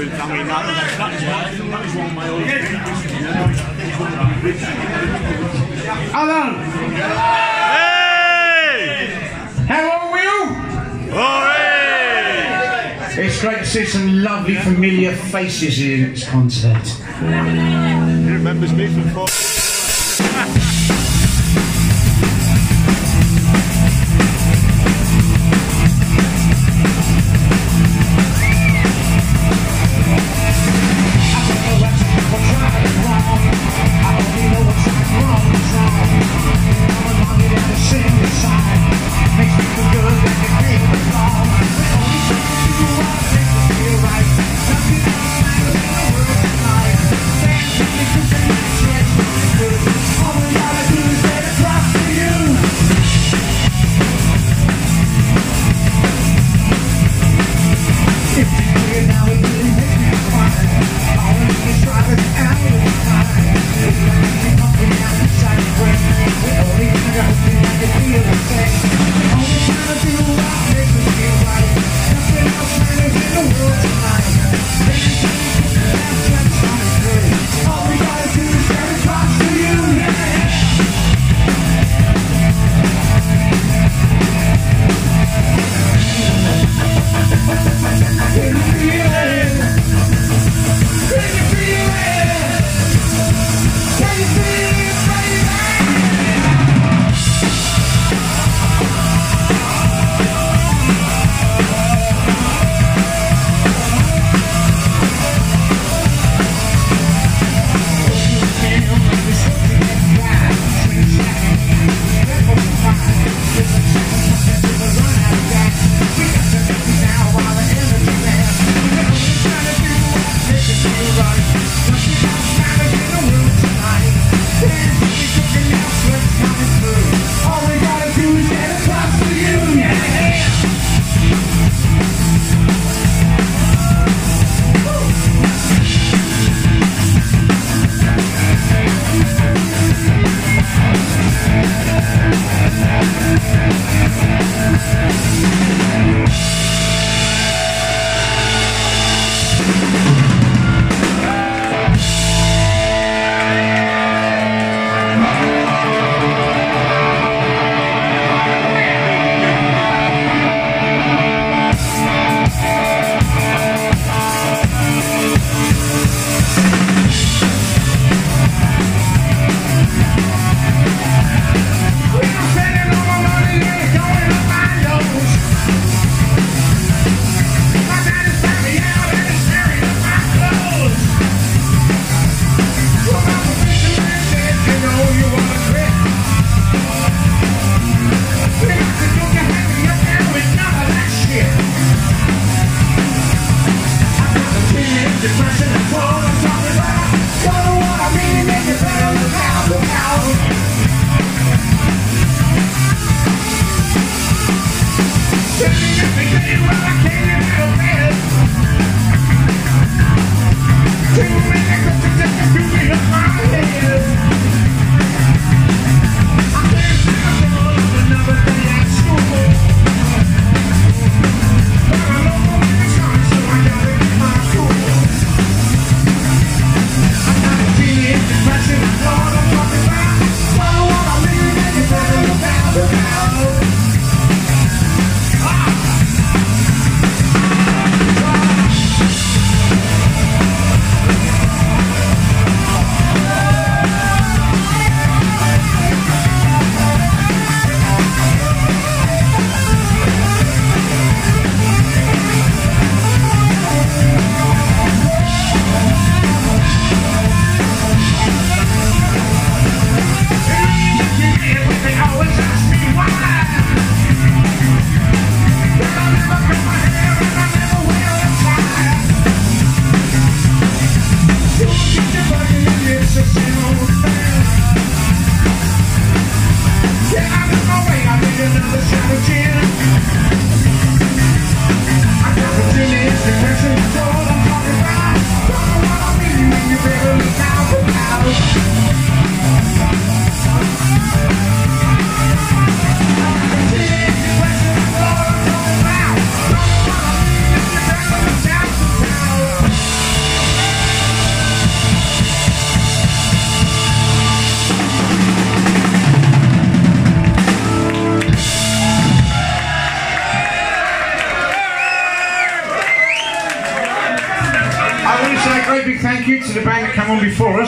I mean, that, that, that, is, that, is, that is one of my old Alan, Hey! how are you? Hooray! It's great to see some lovely familiar faces here at this concert. He remembers me from four.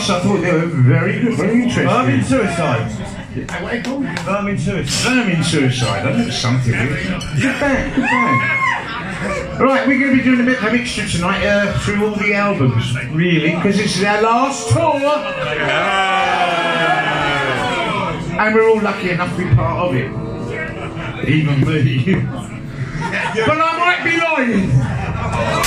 Came on before us. I thought they were very good, very interesting. Vermin suicide. What are they called? Vermin suicide. Vermin Suicide. I knew something. Good band, good band. Right, we're going to be doing a bit of a mixture tonight uh, through all the albums, really, because this is our last tour. And we're all lucky enough to be part of it. Even me. but I might be lying.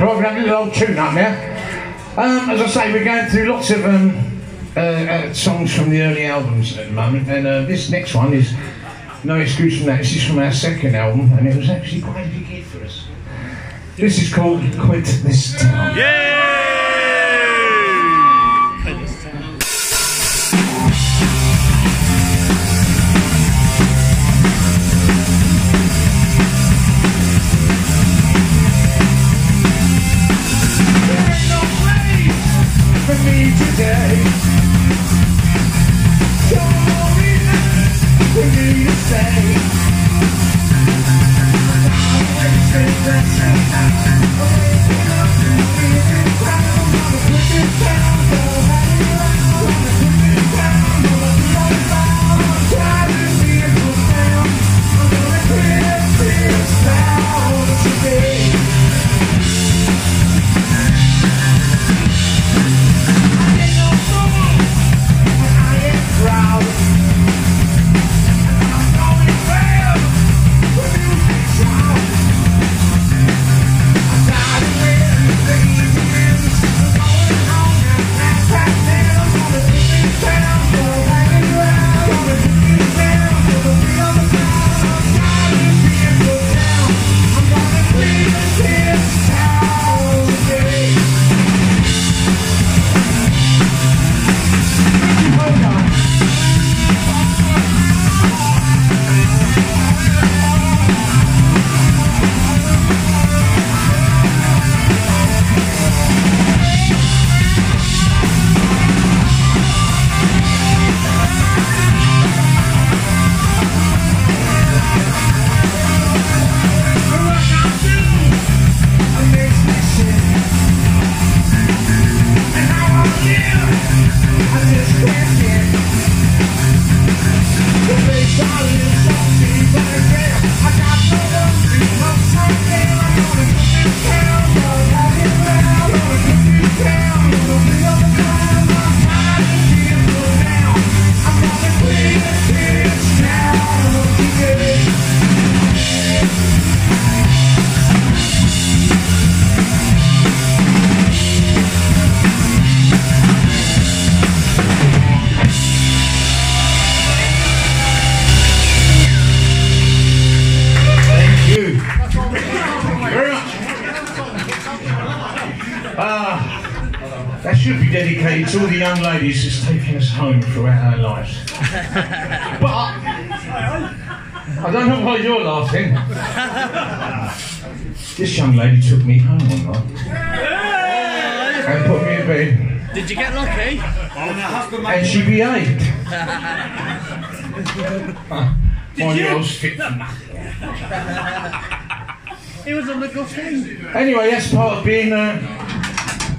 Right, we're to do the old tune up now. Um, as I say, we're going through lots of um, uh, uh, songs from the early albums at the moment, and uh, this next one is no excuse from that. This is from our second album, and it was actually quite a big hit for us. This is called Quit This Town. There lady took me home one night and put me in bed, Did you get lucky? and she behaved. One girl's fit for. He was on the good thing. Anyway, that's part of being a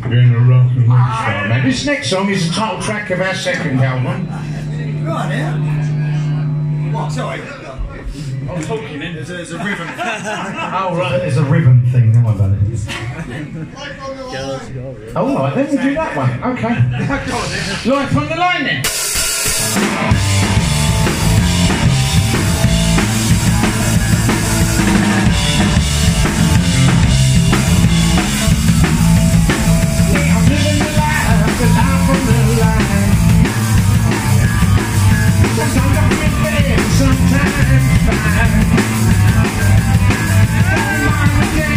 being a rock and roll star, man. This next song is the title track of our second album. Right now. What? Sorry. I'm talking in. There's a, there's a rhythm. Oh right. There's a ribbon thing, Oh right, then we do that one. Okay. Life on the line then. I sometimes fine. Don't mind the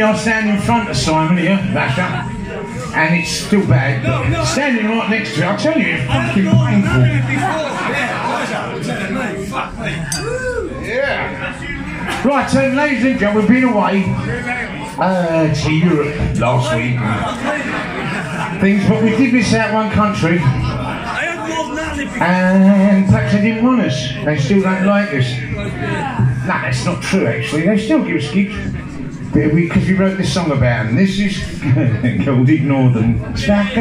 normally I stand in front of Simon here, Basher, and it's still bad, standing right next to it, I'll tell you, it's fucking painful. Yeah. Right, so ladies and gentlemen, we've been away uh, to Europe last week. Things, but we did miss out one country, and perhaps they didn't want us. They still don't like us. No, that's not true, actually. They still give us gigs. Because we, we wrote this song about him. This is called Ignore Them. It's about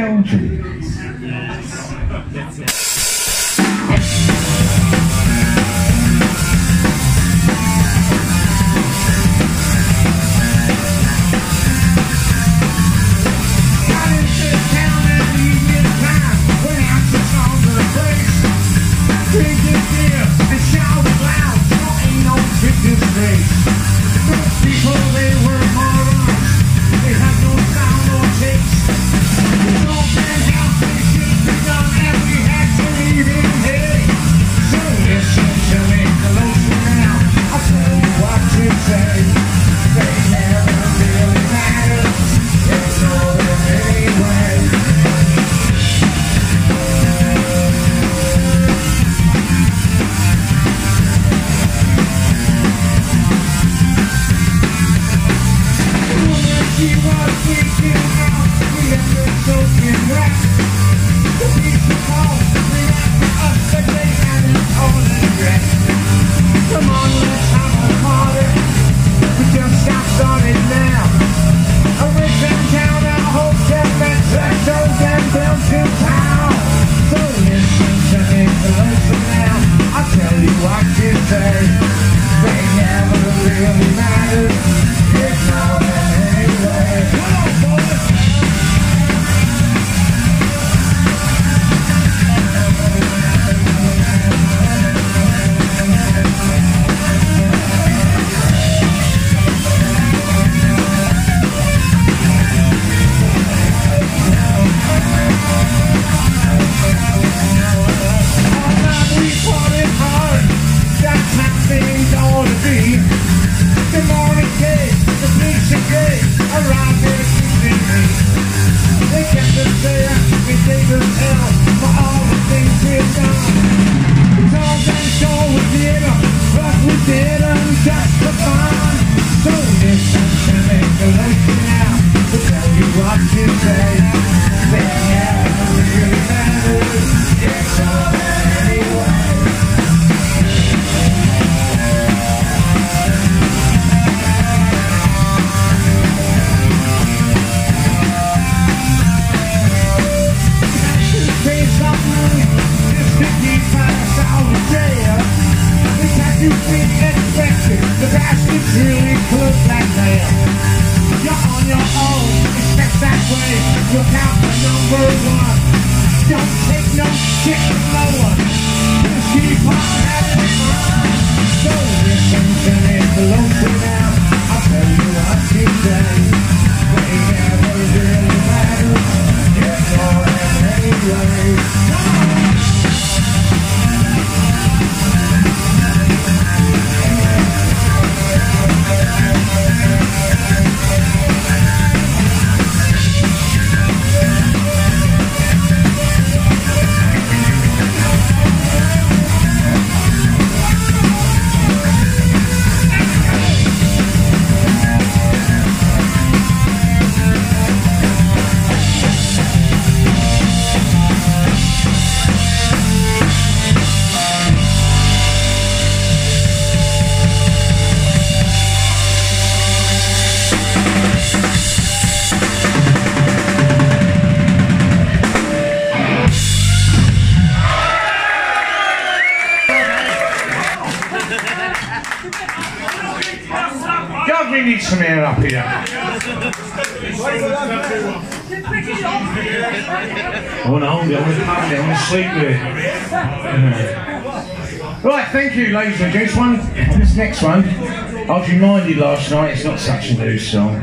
next one, I was reminded last night, it's not such a new song.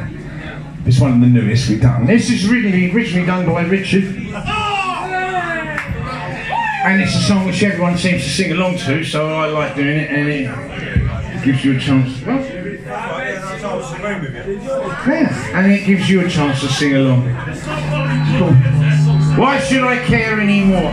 It's one of the newest we've done. This is originally, originally done by Richard. And it's a song which everyone seems to sing along to, so I like doing it, and it gives you a chance. Well, yeah, and it gives you a chance to sing along. Why should I care anymore?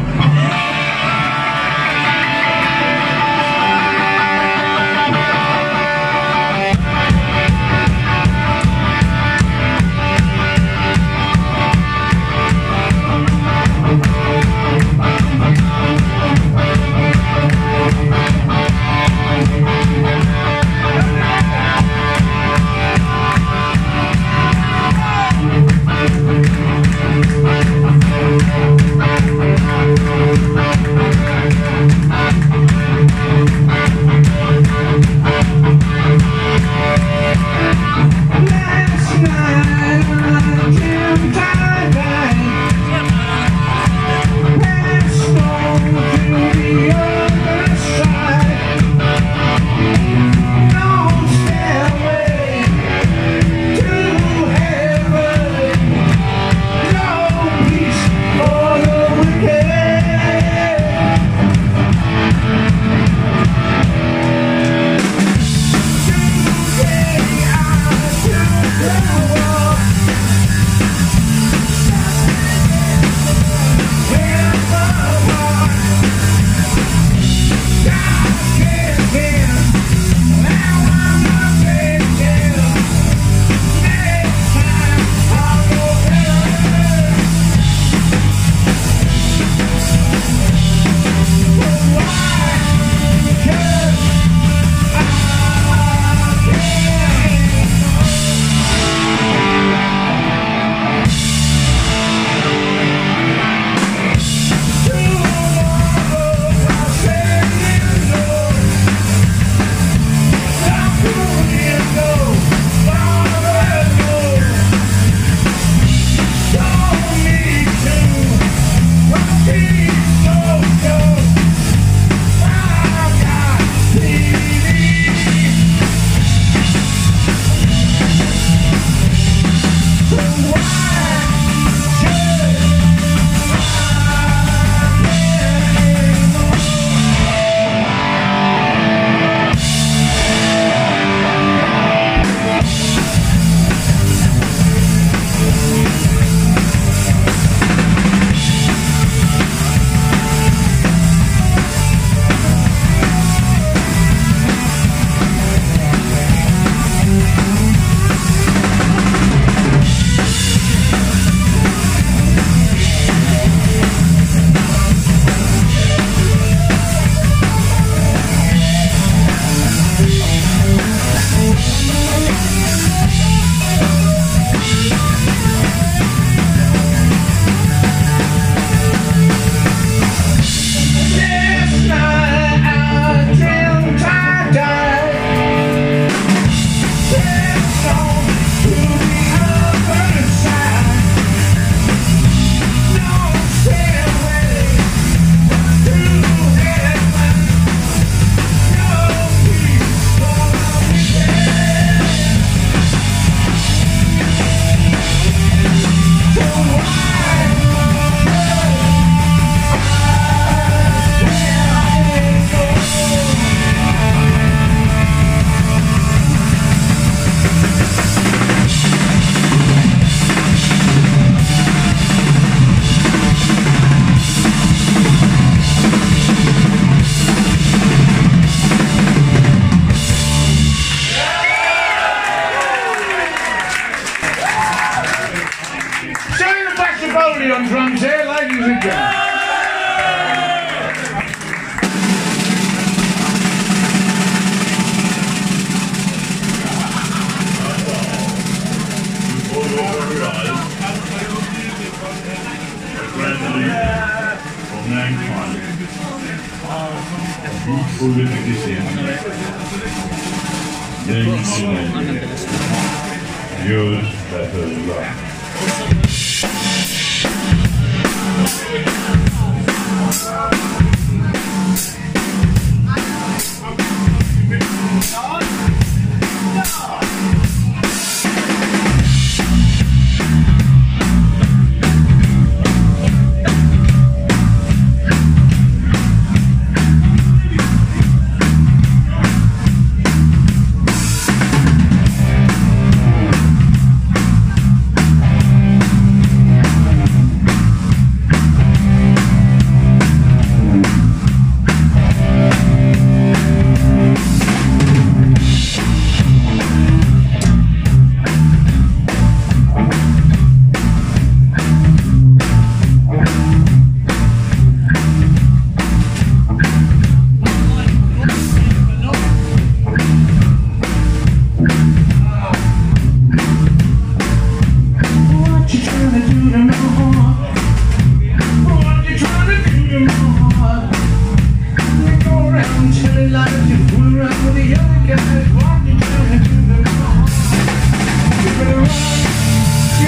Yeah.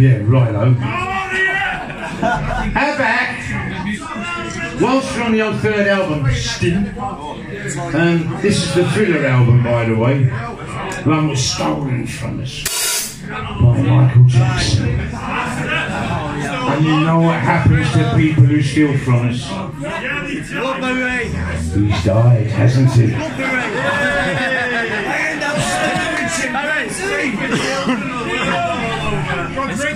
yeah, right, righto. How about, whilst we're on the old third album, Stin, um, this is the Thriller album, by the way. One was stolen from us by Michael Jackson. And you know what happens to people who steal from us? He's died, hasn't he?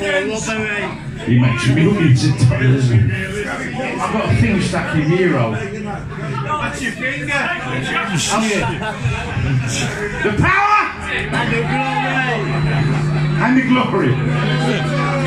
He makes millions of dollars. I've got a thing stuck in here, old. What's your finger? The power And the glory! and the glory.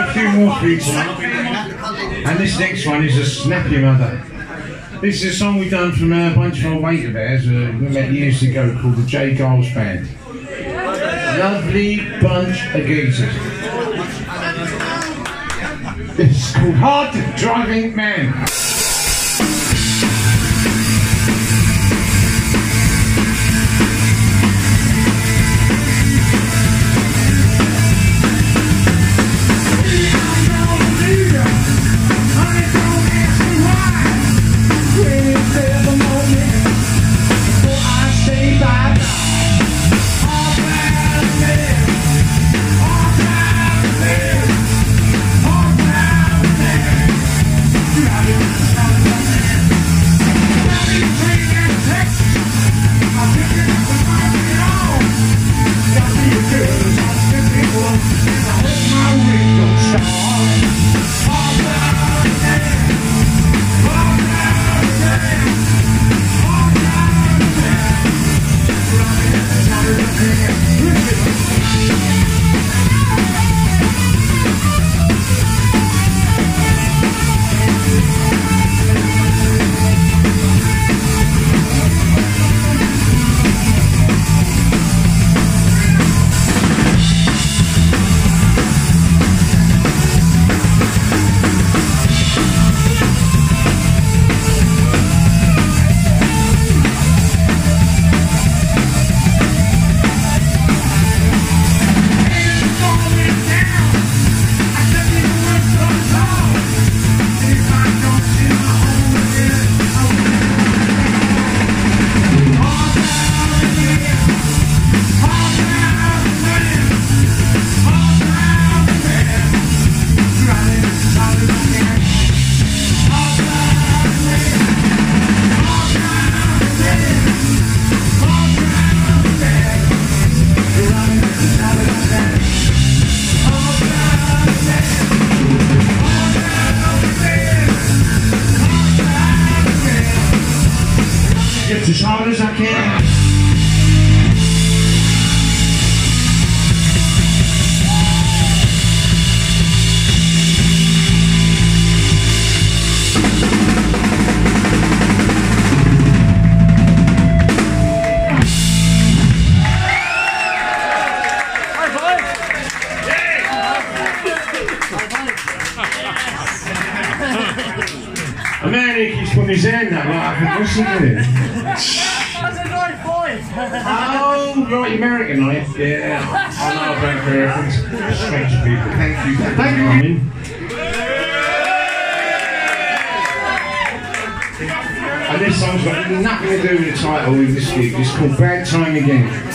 Beat 'em Up. And this next one is a snappy Mother. This is a song we've done from a bunch of old mate of ours uh, we met years ago called the J. Geils Band. Lovely bunch of geezers. It's called Hard Driving Man. It's Bad Time Again.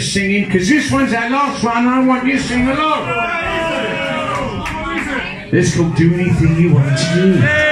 Singing, because this one's our last one, and I want you to sing along. This will do anything you want to do.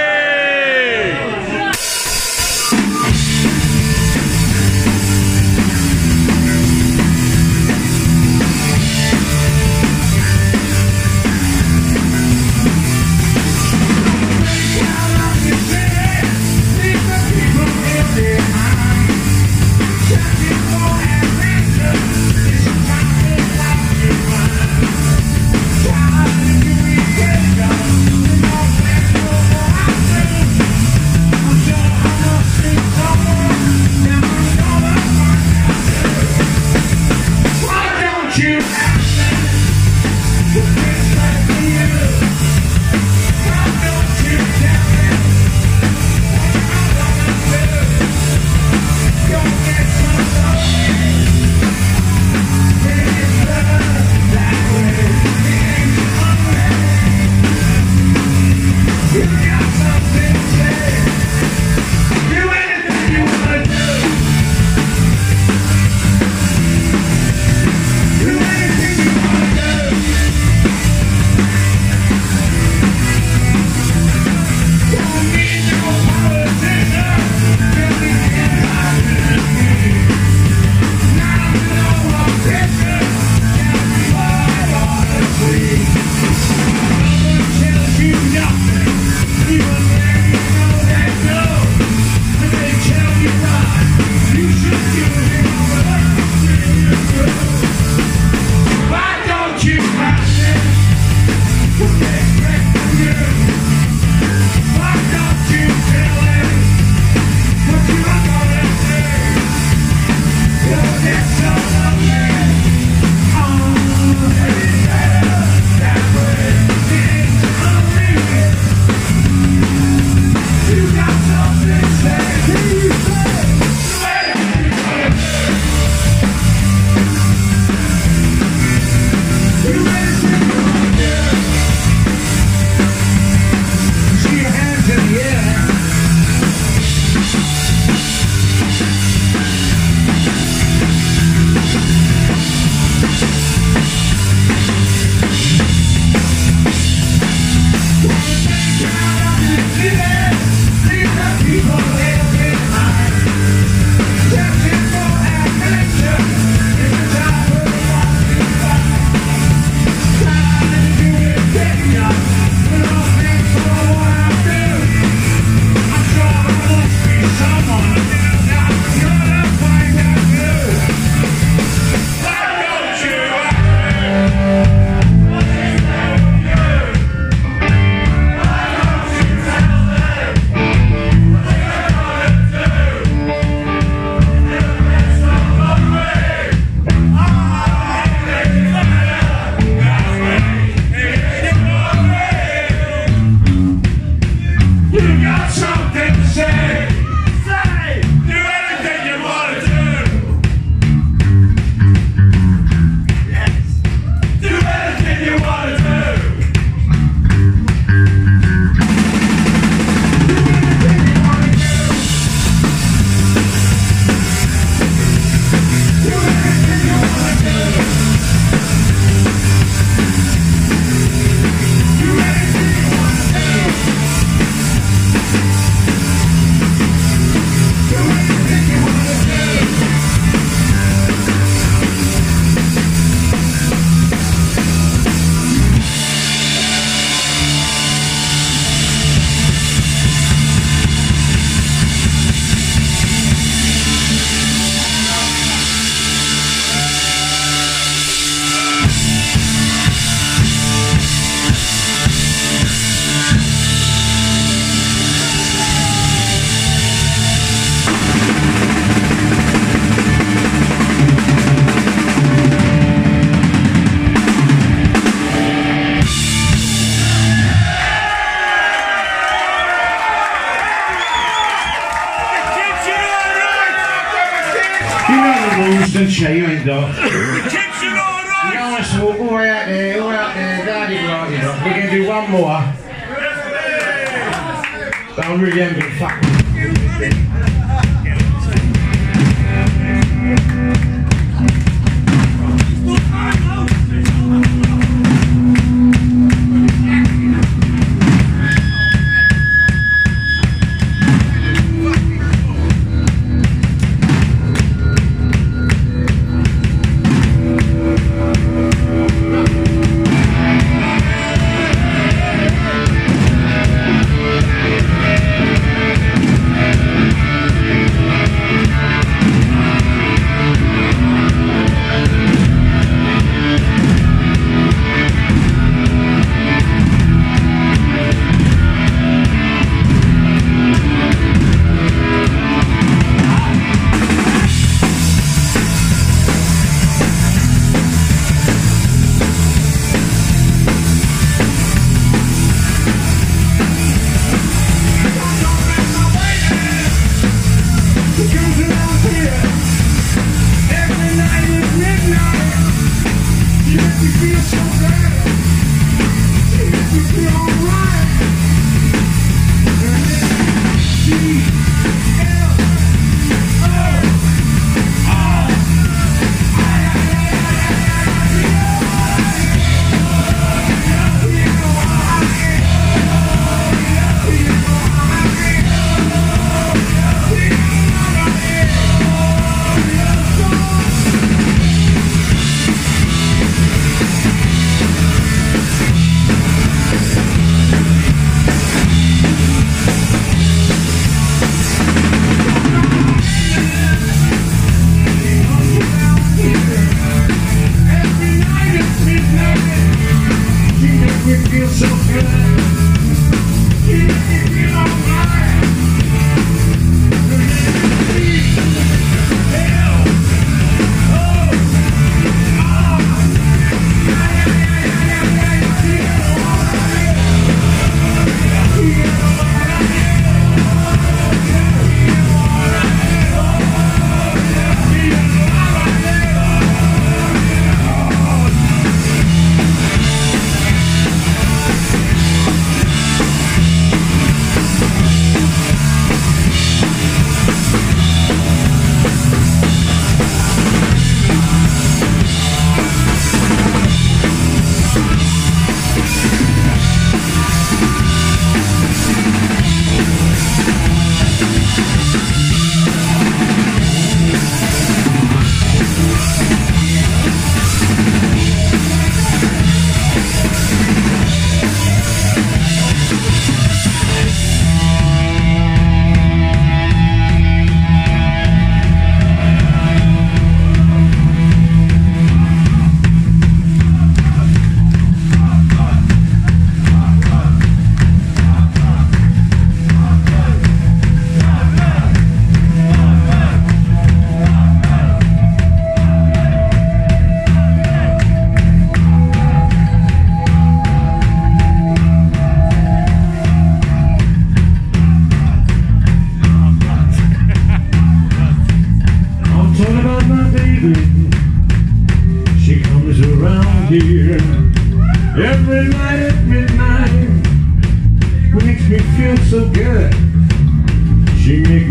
can feel so good.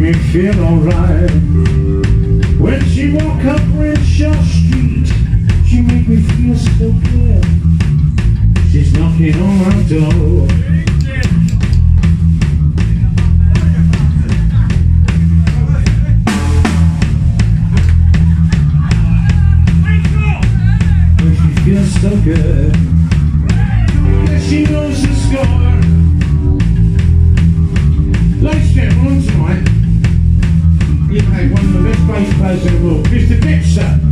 me feel alright. When she walk up Renshaw Street She make me feel so good. She's knocking on my door. When she feels so good. Reservoir, Mr. Bitch,